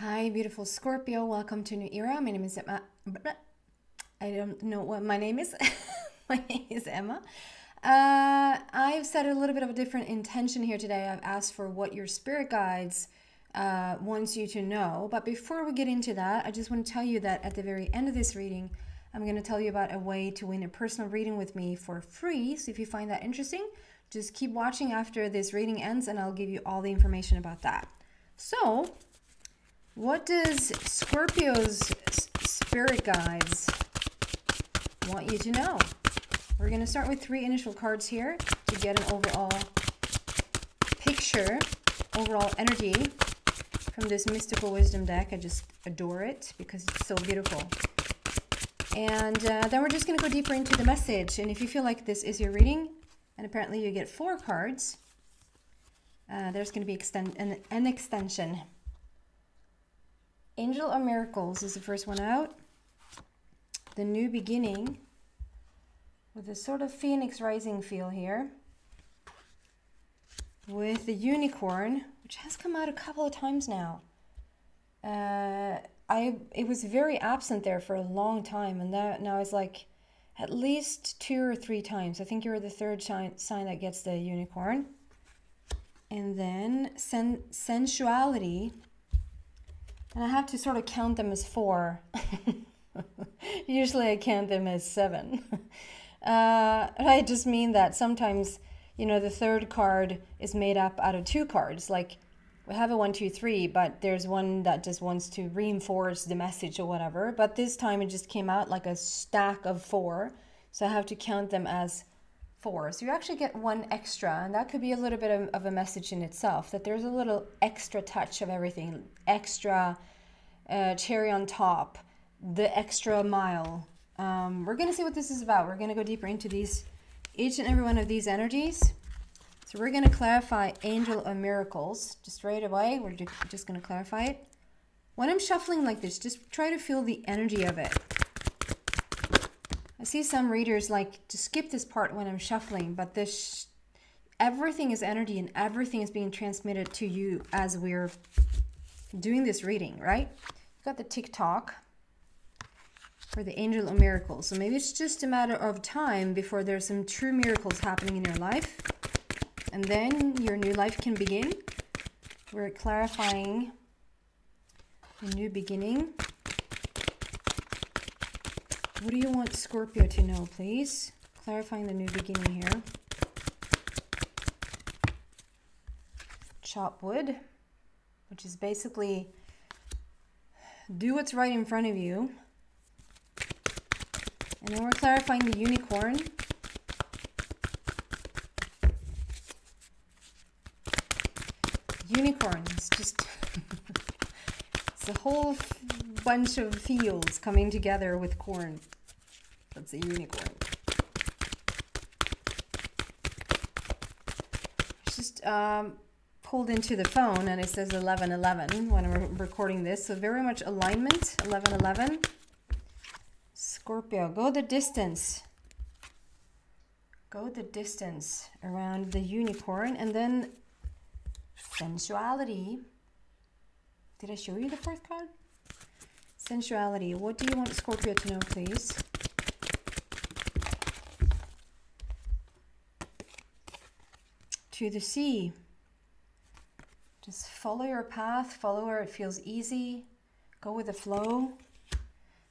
Hi, beautiful Scorpio. Welcome to New Era. My name is Emma. I don't know what my name is. my name is Emma. Uh, I've set a little bit of a different intention here today. I've asked for what your spirit guides uh, wants you to know. But before we get into that, I just want to tell you that at the very end of this reading, I'm going to tell you about a way to win a personal reading with me for free. So if you find that interesting, just keep watching after this reading ends and I'll give you all the information about that. So, what does Scorpio's spirit guides want you to know? We're going to start with three initial cards here to get an overall picture, overall energy from this mystical wisdom deck. I just adore it because it's so beautiful. And uh, then we're just going to go deeper into the message. And if you feel like this is your reading, and apparently you get four cards, uh, there's going to be extend an, an extension. Angel of Miracles is the first one out. The New Beginning with a sort of phoenix rising feel here. With the unicorn, which has come out a couple of times now. Uh, I it was very absent there for a long time, and that now it's like at least two or three times. I think you're the third sign, that gets the unicorn. And then sen sensuality, and I have to sort of count them as four. Usually I count them as seven. Uh, I just mean that sometimes, you know, the third card is made up out of two cards. Like we have a one, two, three, but there's one that just wants to reinforce the message or whatever. But this time it just came out like a stack of four. So I have to count them as four. So you actually get one extra, and that could be a little bit of, of a message in itself that there's a little extra touch of everything, extra uh, cherry on top, the extra mile, um, we're going to see what this is about. We're going to go deeper into these, each and every one of these energies. So we're going to clarify Angel of Miracles just right away. We're just going to clarify it. When I'm shuffling like this, just try to feel the energy of it. See some readers like to skip this part when I'm shuffling, but this everything is energy and everything is being transmitted to you as we're doing this reading, right? You've got the tick-tock for the angel of miracles. So maybe it's just a matter of time before there's some true miracles happening in your life. And then your new life can begin. We're clarifying a new beginning. What do you want Scorpio to know, please? Clarifying the new beginning here. Chop wood, which is basically do what's right in front of you and then we're clarifying the unicorn. Unicorns, just it's a whole bunch of fields coming together with corn. That's a unicorn. Just um, pulled into the phone and it says 1111 when I'm recording this. So very much alignment, 1111. Scorpio, go the distance. Go the distance around the unicorn and then sensuality. Did I show you the fourth card? Sensuality. What do you want Scorpio to know, please? To the sea. Just follow your path, follow where it feels easy, go with the flow.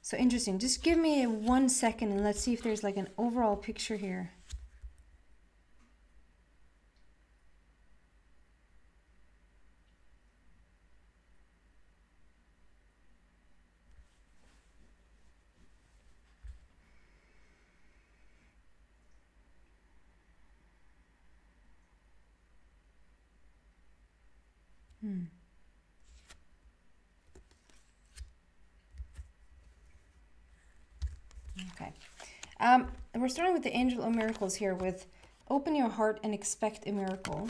So interesting. Just give me one second and let's see if there's like an overall picture here. Hmm. Okay. Um, we're starting with the Angel of Miracles here with open your heart and expect a miracle.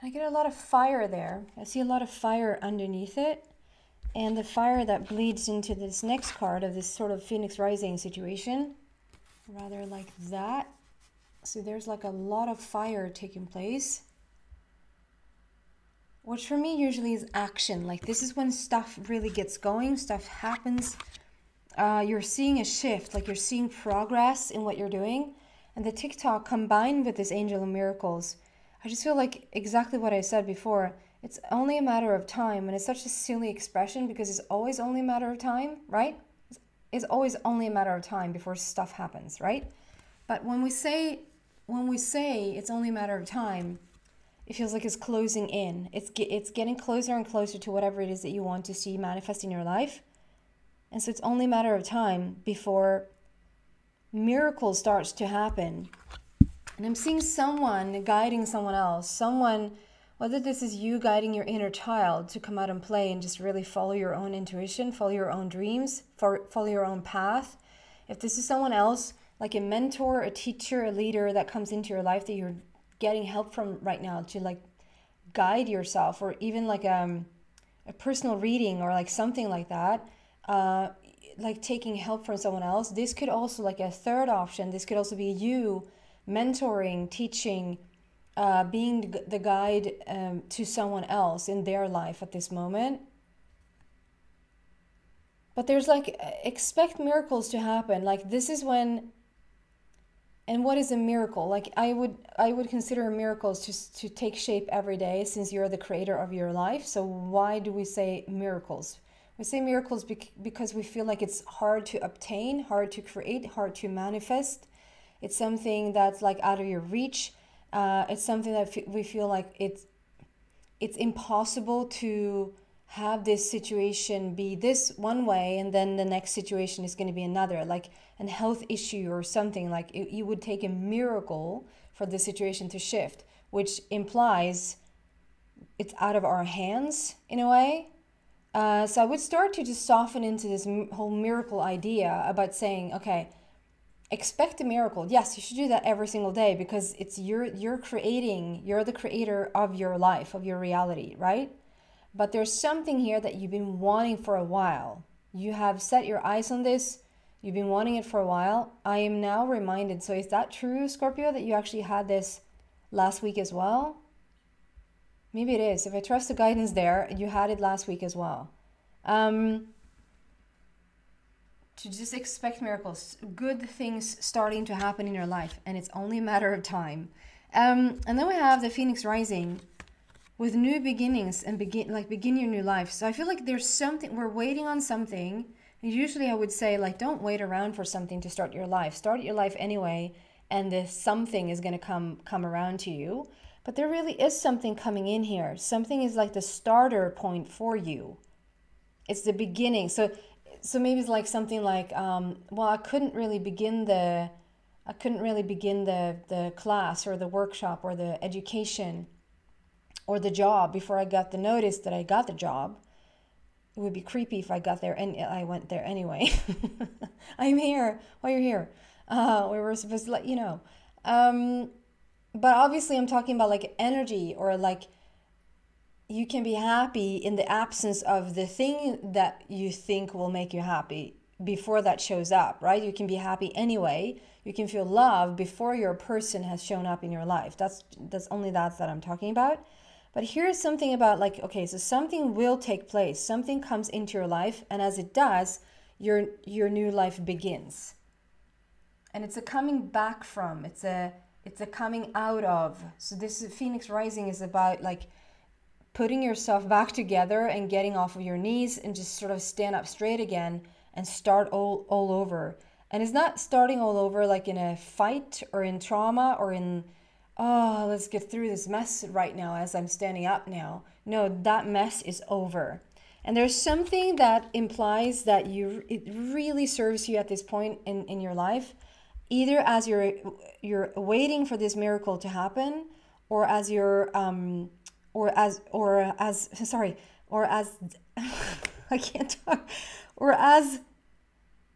I get a lot of fire there. I see a lot of fire underneath it. And the fire that bleeds into this next card of this sort of Phoenix Rising situation. Rather like that. So there's like a lot of fire taking place. which for me usually is action. Like this is when stuff really gets going, stuff happens. Uh, you're seeing a shift, like you're seeing progress in what you're doing. And the tick-tock combined with this angel of miracles, I just feel like exactly what I said before. It's only a matter of time, and it's such a silly expression because it's always only a matter of time, right? It's always only a matter of time before stuff happens, right? But when we say when we say it's only a matter of time, it feels like it's closing in. It's it's getting closer and closer to whatever it is that you want to see manifest in your life. And so it's only a matter of time before miracle starts to happen. And I'm seeing someone guiding someone else, someone whether this is you guiding your inner child to come out and play and just really follow your own intuition, follow your own dreams, follow your own path. If this is someone else, like a mentor, a teacher, a leader that comes into your life that you're getting help from right now to like guide yourself or even like um, a personal reading or like something like that uh, like taking help from someone else this could also like a third option. This could also be you mentoring teaching uh, being the guide um, to someone else in their life at this moment. But there's like expect miracles to happen. Like this is when and what is a miracle? Like i would i would consider miracles to, to take shape every day since you're the creator of your life. So why do we say miracles we say miracles because we feel like it's hard to obtain hard to create hard to manifest. It's something that's like out of your reach. Uh, it's something that we feel like it's it's impossible to have this situation be this one way and then the next situation is going to be another like an health issue or something. Like it, it would take a miracle for the situation to shift which implies it's out of our hands in a way uh, so i would start to just soften into this whole miracle idea about saying okay expect a miracle yes you should do that every single day because it's you're you're creating you're the creator of your life of your reality right but there's something here that you've been wanting for a while. You have set your eyes on this. You've been wanting it for a while. I am now reminded. So, is that true, Scorpio, that you actually had this last week as well? Maybe it is. If I trust the guidance there, you had it last week as well. Um, to just expect miracles, good things starting to happen in your life, and it's only a matter of time. Um, and then we have the Phoenix Rising with new beginnings and begin like begin your new life. So I feel like there's something we're waiting on something. Usually I would say like don't wait around for something to start your life. Start your life anyway and this something is going to come come around to you. But there really is something coming in here. Something is like the starter point for you. It's the beginning. So so maybe it's like something like um, well I couldn't really begin the I couldn't really begin the the class or the workshop or the education or the job before I got the notice that I got the job. It would be creepy if I got there and I went there anyway. I'm here. Why well, you're here? Uh, we were supposed to let you know. Um, but obviously, I'm talking about like energy or like you can be happy in the absence of the thing that you think will make you happy before that shows up, right? You can be happy anyway. You can feel love before your person has shown up in your life. That's that's only that that I'm talking about. But here's something about like, okay, so something will take place, something comes into your life, and as it does, your your new life begins. And it's a coming back from, it's a it's a coming out of. So this Phoenix Rising is about like putting yourself back together and getting off of your knees and just sort of stand up straight again and start all, all over. And it's not starting all over like in a fight or in trauma or in oh, let's get through this mess right now as I'm standing up now. No, that mess is over. And there's something that implies that you it really serves you at this point in, in your life, either as you're you're waiting for this miracle to happen, or as you're um or as or as sorry, or as I can't talk, or as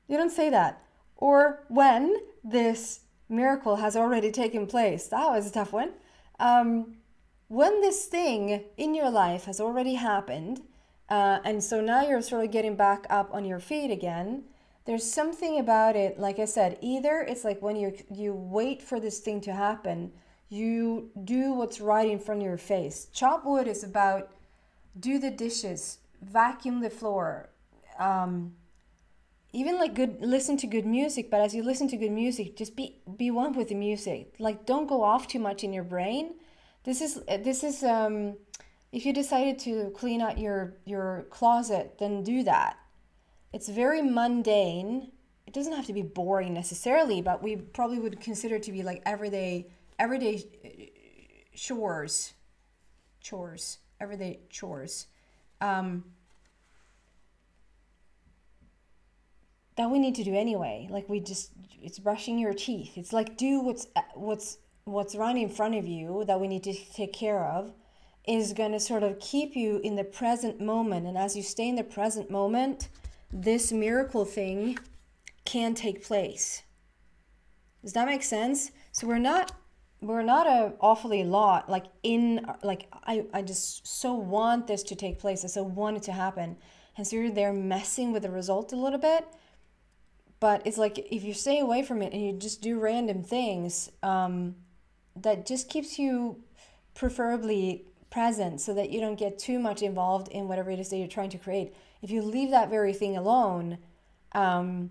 you don't say that, or when this miracle has already taken place. That was a tough one. Um, when this thing in your life has already happened, uh, and so now you're sort of getting back up on your feet again, there's something about it, like I said, either it's like when you you wait for this thing to happen, you do what's right in front of your face. Chop wood is about do the dishes, vacuum the floor, um, even like good listen to good music but as you listen to good music just be be one with the music. Like don't go off too much in your brain. This is this is um if you decided to clean out your your closet then do that it's very mundane. It doesn't have to be boring necessarily but we probably would consider to be like everyday everyday chores. Chores. Everyday chores. Um that we need to do anyway. Like we just it's brushing your teeth. It's like do what's what's what's right in front of you that we need to take care of is going to sort of keep you in the present moment. And as you stay in the present moment, this miracle thing can take place. Does that make sense? So we're not we're not a awfully lot like in like I, I just so want this to take place. I so want it to happen. And so you're there messing with the result a little bit but it's like if you stay away from it and you just do random things um, that just keeps you preferably present so that you don't get too much involved in whatever it is that you're trying to create if you leave that very thing alone um,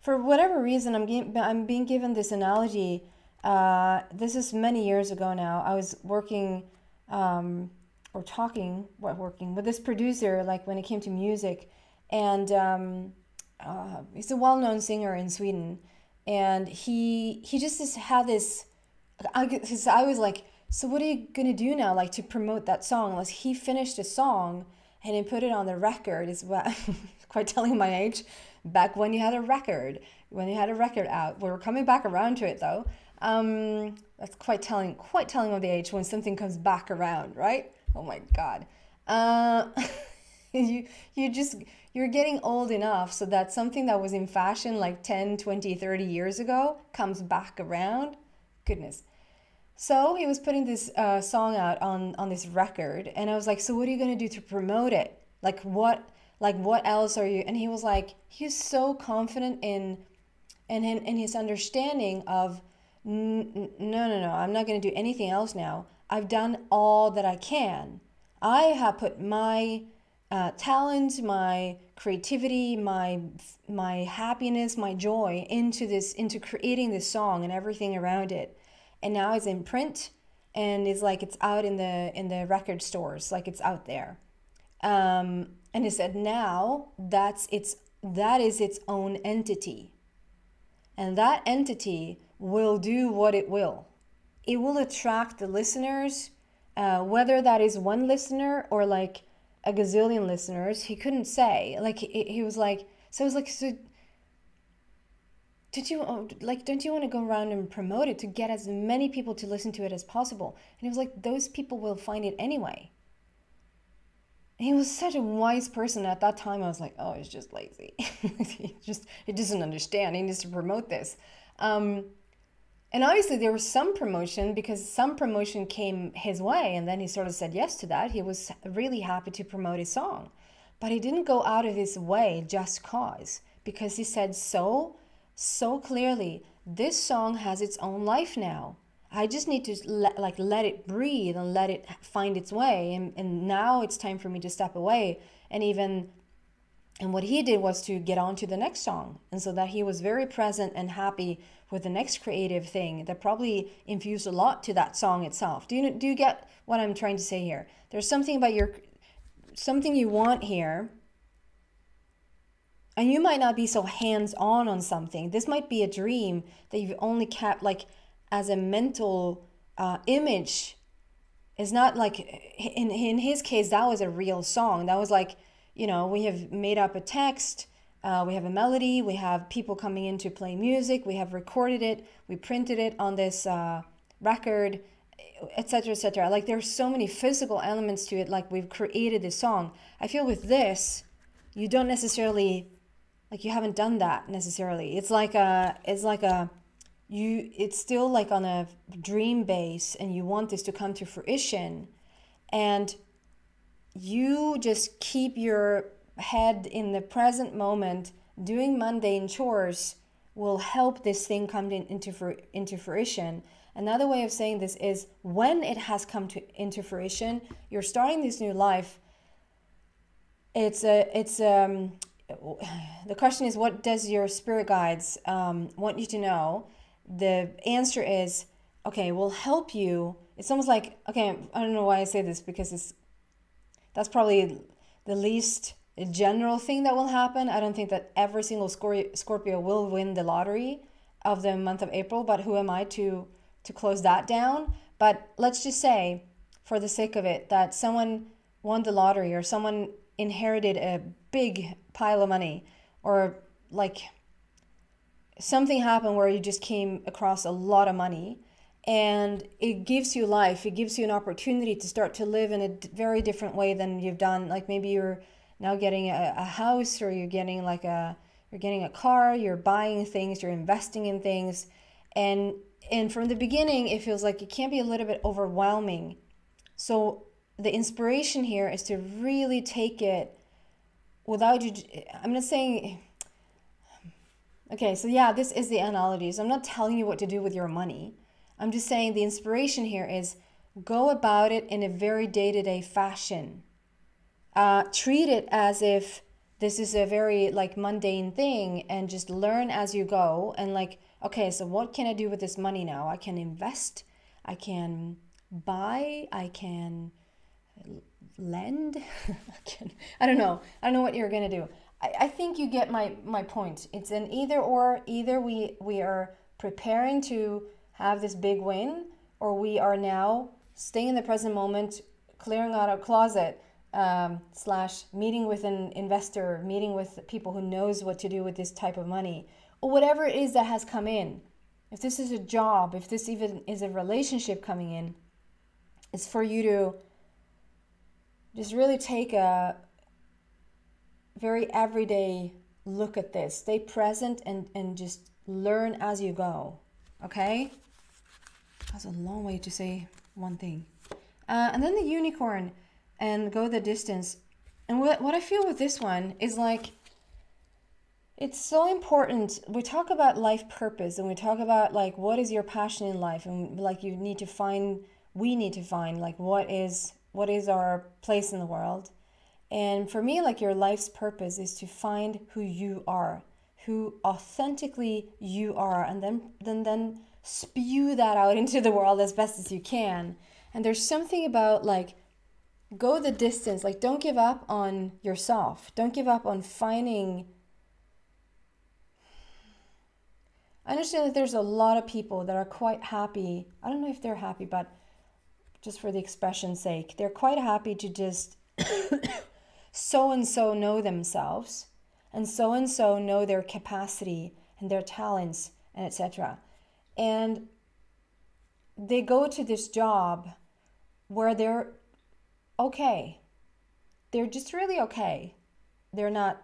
for whatever reason i'm, ge- I'm being given this analogy uh, this is many years ago now i was working um, or talking, what working with this producer, like when it came to music, and um, uh, he's a well-known singer in Sweden, and he he just had this. I, I was like, so what are you gonna do now, like to promote that song? unless he finished a song and he put it on the record. Is what quite telling my age. Back when you had a record, when you had a record out, we're coming back around to it though. Um, that's quite telling, quite telling of the age when something comes back around, right? Oh my god. Uh, you you just you're getting old enough so that something that was in fashion like 10, 20, 30 years ago comes back around. Goodness. So he was putting this uh, song out on on this record, and I was like, "So what are you gonna do to promote it? Like what? Like what else are you?" And he was like, he's so confident in, in in, in his understanding of, no, no, no, I'm not gonna do anything else now. I've done all that I can. I have put my uh, talent, my creativity, my my happiness, my joy into this, into creating this song and everything around it. And now it's in print, and it's like it's out in the in the record stores, like it's out there. Um, and he said now that's its that is its own entity, and that entity will do what it will it will attract the listeners, uh, whether that is one listener or like a gazillion listeners. He couldn't say. Like he, he was like, so I was like, so did you oh, like don't you want to go around and promote it to get as many people to listen to it as possible? And he was like those people will find it anyway. He was such a wise person. At that time i was like oh he's just lazy. He just he doesn't understand. He needs to promote this. Um, and obviously there was some promotion because some promotion came his way and then he sort of said yes to that. He was really happy to promote his song. But he didn't go out of his way just cause because he said so so clearly this song has its own life now i just need to let, like let it breathe and let it find its way and, and now it's time for me to step away and even and what he did was to get on to the next song and so that he was very present and happy with the next creative thing that probably infused a lot to that song itself. Do you do you get what I'm trying to say here? There's something about your something you want here. And you might not be so hands-on on something. This might be a dream that you've only kept like as a mental uh, image. It's not like in in his case that was a real song. That was like, you know, we have made up a text uh, we have a melody, we have people coming in to play music, we have recorded it, we printed it on this uh, record, etc., etc. Like there's so many physical elements to it. Like we've created this song. I feel with this, you don't necessarily, like you haven't done that necessarily. It's like a, it's like a, you, it's still like on a dream base, and you want this to come to fruition, and you just keep your head in the present moment, doing mundane chores, will help this thing come in, into, into fruition. Another way of saying this is when it has come to into fruition, you're starting this new life. It's a it's um the question is what does your spirit guides um, want you to know? The answer is okay. we'll help you. It's almost like okay. I don't know why I say this because it's that's probably the least general thing that will happen. I don't think that every single Scorpio will win the lottery of the month of April, but who am I to to close that down? But let's just say, for the sake of it, that someone won the lottery or someone inherited a big pile of money or like something happened where you just came across a lot of money and it gives you life. It gives you an opportunity to start to live in a very different way than you've done. Like maybe you're now getting a, a house or you're getting like a you're getting a car you're buying things you're investing in things. And and from the beginning it feels like it can be a little bit overwhelming. So the inspiration here is to really take it without you i'm not saying okay so yeah this is the analogies i'm not telling you what to do with your money. I'm just saying the inspiration here is go about it in a very day-to-day fashion. Uh, treat it as if this is a very like mundane thing and just learn as you go and like okay so what can i do with this money now? I can invest i can buy i can lend I, can, I don't know. I don't know what you're gonna do. I, I think you get my my point. It's an either or. Either we we are preparing to have this big win or we are now staying in the present moment clearing out our closet um, slash meeting with an investor, meeting with people who knows what to do with this type of money, or whatever it is that has come in. If this is a job, if this even is a relationship coming in, it's for you to just really take a very everyday look at this. Stay present and, and just learn as you go. Okay? That's a long way to say one thing. Uh, and then the unicorn and go the distance. And what, what I feel with this one is like, it's so important. We talk about life purpose and we talk about like what is your passion in life and like you need to find we need to find like what is what is our place in the world. And for me like your life's purpose is to find who you are, who authentically you are and then then then spew that out into the world as best as you can. And there's something about like go the distance. Like, don't give up on yourself. Don't give up on finding. I understand that there's a lot of people that are quite happy. I don't know if they're happy, but just for the expression's sake, they're quite happy to just so and so know themselves and so and so know their capacity and their talents and etc. And they go to this job where they're okay. They're just really okay. They're not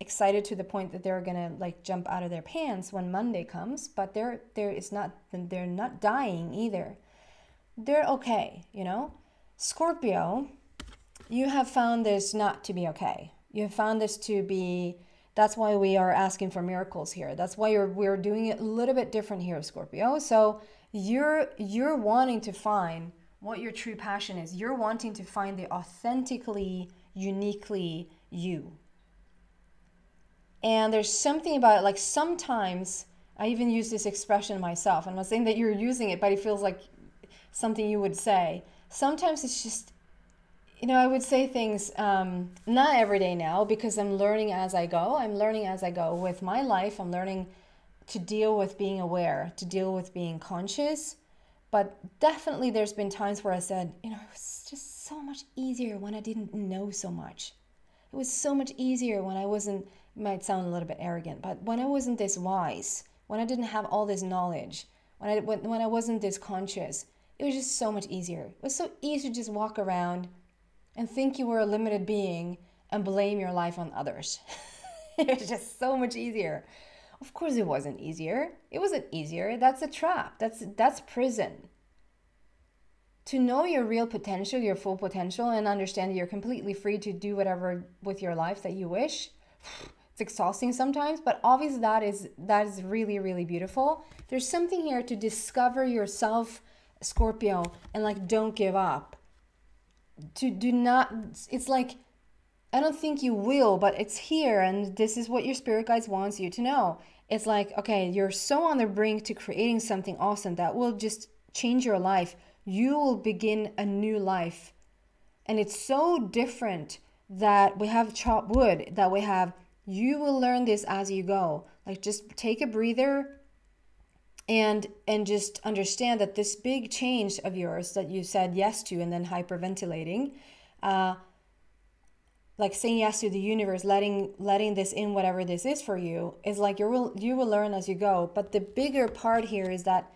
excited to the point that they're gonna like jump out of their pants when Monday comes, but they're they're it's not they're not dying either. They're okay, you know. Scorpio, you have found this not to be okay. You have found this to be that's why we are asking for miracles here. That's why we're doing it a little bit different here, Scorpio. So you're you're wanting to find what your true passion is. You're wanting to find the authentically, uniquely you. And there's something about it, like sometimes I even use this expression myself. I'm not saying that you're using it, but it feels like something you would say. Sometimes it's just, you know, I would say things um, not every day now because I'm learning as I go. I'm learning as I go with my life. I'm learning to deal with being aware, to deal with being conscious but definitely, there's been times where I said, you know, it was just so much easier when I didn't know so much. It was so much easier when I wasn't, might sound a little bit arrogant, but when I wasn't this wise, when I didn't have all this knowledge, when I, when, when I wasn't this conscious, it was just so much easier. It was so easy to just walk around and think you were a limited being and blame your life on others. it was just so much easier. Of course it wasn't easier. It wasn't easier. That's a trap. That's that's prison. To know your real potential, your full potential and understand that you're completely free to do whatever with your life that you wish. it's exhausting sometimes, but obviously that is that is really really beautiful. There's something here to discover yourself, Scorpio, and like don't give up. To do not it's like I don't think you will, but it's here and this is what your spirit guides wants you to know. It's like, okay, you're so on the brink to creating something awesome that will just change your life. You will begin a new life. And it's so different that we have chopped wood, that we have you will learn this as you go. Like just take a breather and and just understand that this big change of yours that you said yes to and then hyperventilating uh like saying yes to the universe letting letting this in whatever this is for you is like you will you will learn as you go but the bigger part here is that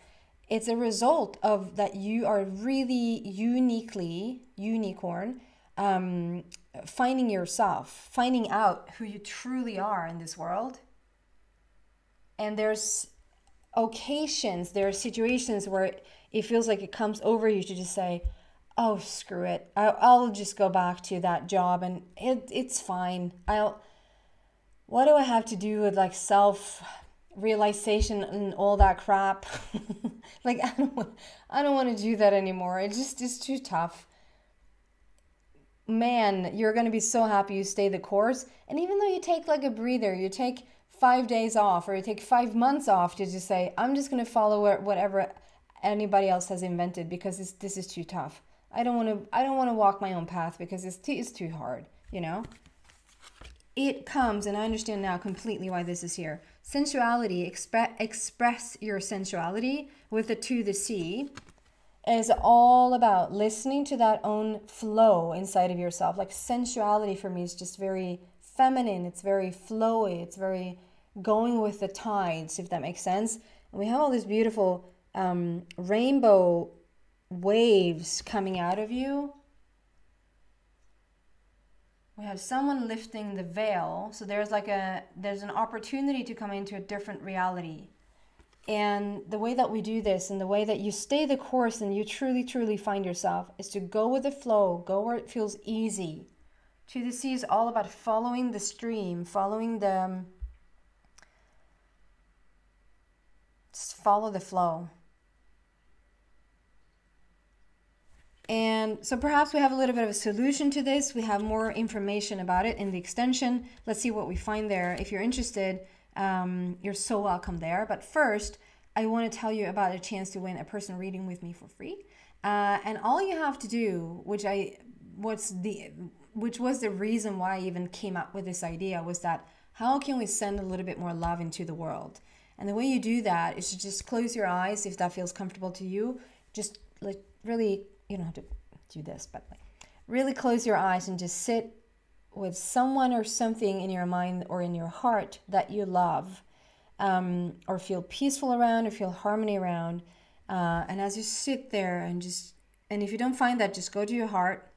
it's a result of that you are really uniquely unicorn um, finding yourself, finding out who you truly are in this world. And there's occasions, there are situations where it feels like it comes over you to just say, oh, screw it. I'll just go back to that job and it, it's fine. I'll, what do I have to do with like self realization and all that crap? like, I don't, I don't want to do that anymore. It just is too tough man, you're going to be so happy you stay the course. And even though you take like a breather, you take five days off or you take five months off to just say, I'm just going to follow whatever anybody else has invented because this, this is too tough. I don't want to I don't want to walk my own path because it's too, it's too hard, you know? It comes and I understand now completely why this is here. Sensuality, express express your sensuality with the to the sea is all about listening to that own flow inside of yourself. Like sensuality for me is just very feminine, it's very flowy, it's very going with the tides, if that makes sense. And we have all these beautiful um, rainbow waves coming out of you. We have someone lifting the veil. So there's like a there's an opportunity to come into a different reality. And the way that we do this and the way that you stay the course and you truly, truly find yourself is to go with the flow, go where it feels easy. To the sea is all about following the stream, following the. Um, just follow the flow. And so perhaps we have a little bit of a solution to this. We have more information about it in the extension. Let's see what we find there. If you're interested, um, you're so welcome there. But first, I want to tell you about a chance to win a person reading with me for free. Uh, and all you have to do, which I, what's the, which was the reason why I even came up with this idea, was that how can we send a little bit more love into the world? And the way you do that is to just close your eyes if that feels comfortable to you. Just like really, you don't have to do this, but like really close your eyes and just sit with someone or something in your mind or in your heart that you love um, or feel peaceful around or feel harmony around uh, and as you sit there and just and if you don't find that just go to your heart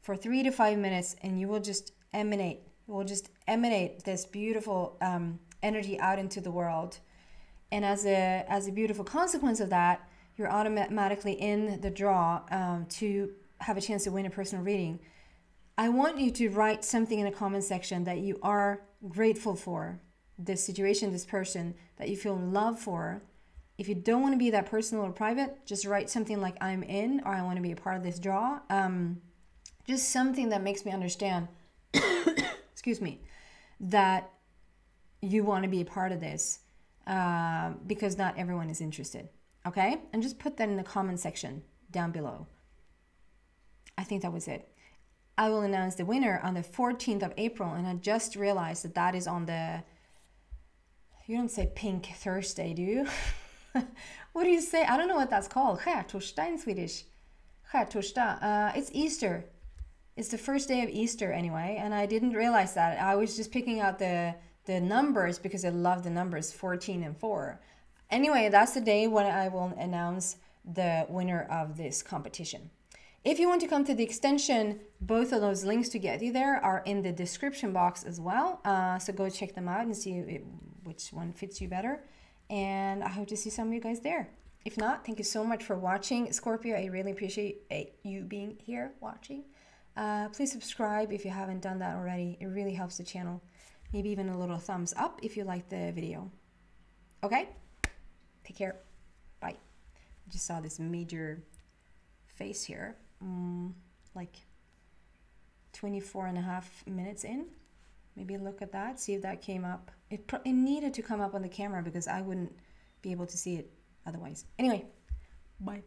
for three to five minutes and you will just emanate you will just emanate this beautiful um, energy out into the world and as a as a beautiful consequence of that you're automatically in the draw um, to have a chance to win a personal reading I want you to write something in the comment section that you are grateful for this situation, this person, that you feel love for. If you don't want to be that personal or private, just write something like I'm in or I want to be a part of this draw. Um, just something that makes me understand, excuse me, that you want to be a part of this uh, because not everyone is interested. Okay? And just put that in the comment section down below. I think that was it. I will announce the winner on the 14th of April, and I just realized that that is on the. You don't say Pink Thursday, do you? what do you say? I don't know what that's called. Skärtorsdag in Swedish. Skärtorsdag. Uh, it's Easter. It's the first day of Easter anyway, and I didn't realize that. I was just picking out the the numbers because I love the numbers 14 and 4. Anyway, that's the day when I will announce the winner of this competition. If you want to come to the extension, both of those links to get you there are in the description box as well. Uh, so go check them out and see which one fits you better. And I hope to see some of you guys there. If not, thank you so much for watching. Scorpio, I really appreciate eh, you being here watching. Uh, please subscribe if you haven't done that already. It really helps the channel. Maybe even a little thumbs up if you like the video. Okay? Take care. Bye. I just saw this major face here. Mm, like 24 and a half minutes in. Maybe look at that, see if that came up. It, it needed to come up on the camera because I wouldn't be able to see it otherwise. Anyway, bye.